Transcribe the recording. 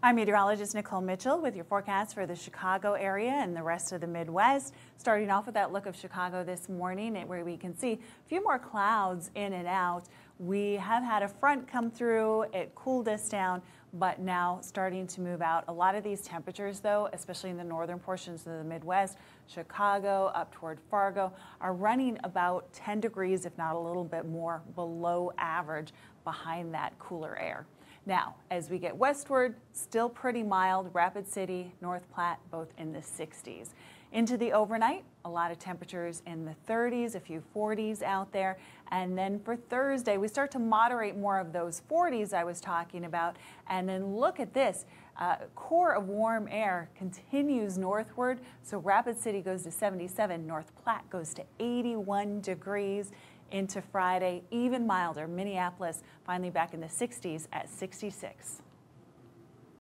I'm meteorologist Nicole Mitchell with your forecast for the Chicago area and the rest of the Midwest. Starting off with that look of Chicago this morning, where we can see a few more clouds in and out. We have had a front come through, it cooled us down, but now starting to move out. A lot of these temperatures, though, especially in the northern portions of the Midwest, Chicago up toward Fargo, are running about 10 degrees, if not a little bit more, below average behind that cooler air. Now, as we get westward, still pretty mild. Rapid City, North Platte, both in the 60s. Into the overnight, a lot of temperatures in the 30s, a few 40s out there. And then for Thursday, we start to moderate more of those 40s I was talking about. And then look at this. Uh, core of warm air continues northward. So Rapid City goes to 77, North Platte goes to 81 degrees into Friday, even milder. Minneapolis finally back in the 60s at 66.